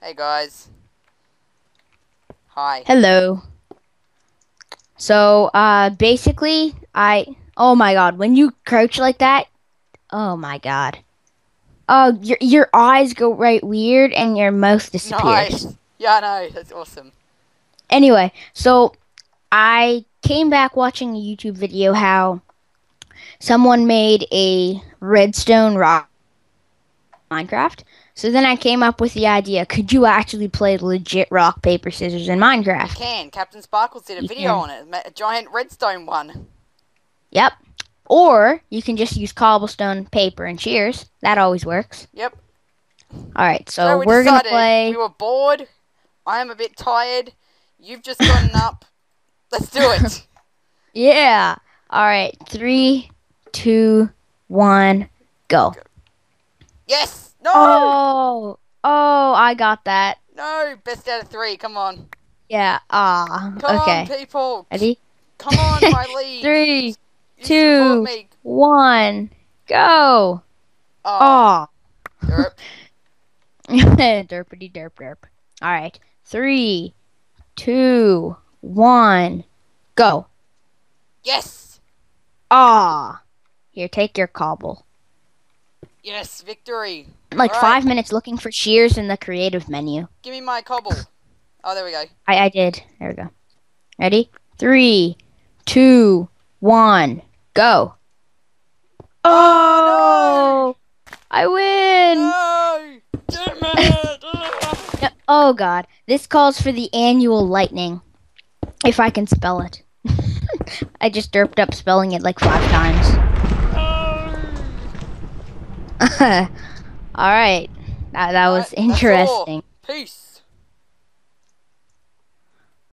Hey guys. Hi. Hello. So, uh, basically, I. Oh my god, when you crouch like that, oh my god. Oh, your your eyes go right weird and your mouth disappears. Nice. Yeah, I know. That's awesome. Anyway, so I came back watching a YouTube video how someone made a redstone rock Minecraft. So then I came up with the idea, could you actually play legit rock paper scissors in Minecraft? Can. CaptainSparklez did a You video can. on it. A giant redstone one. Yep. Or you can just use cobblestone, paper, and shears. That always works. Yep. All right, so, So we we're gonna play. we were bored. I am a bit tired. You've just gotten up. Let's do it. Yeah. All right. Three, two, one, go. Yes. No. Oh, oh, I got that. No. Best out of three. Come on. Yeah. Ah. Come okay. on, people. Ready? Come on, my league. Three, You two. one, go. Oh. Oh. derp. Derpity derp derp. All right. Three, two, one, go. Yes. Ah. Here, take your cobble. Yes. Victory. Like All right. five minutes looking for shears in the creative menu. Give me my cobble. Oh, there we go. I, I did. There we go. Ready? Three, two, one, go. Oh, I win. No. Damn it. No- oh God, this calls for the annual lightning. If I can spell it. I just derped up spelling it like five times. All right, that, that was interesting.